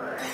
All right.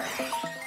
Forever.